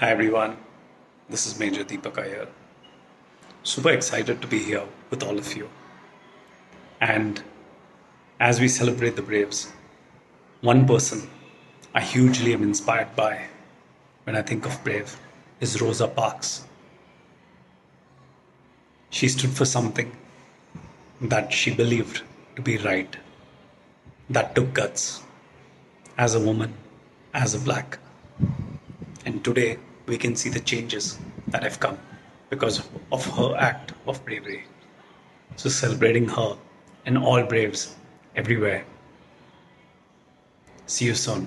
everyone, this is Major Deepak Iyer. Super excited to be here with all of you. And as we celebrate the Braves, one person I hugely am inspired by when I think of Brave is Rosa Parks. She stood for something that she believed to be right, that took guts as a woman, as a black. Today we can see the changes that have come because of her act of bravery. So, celebrating her and all braves everywhere. See you soon.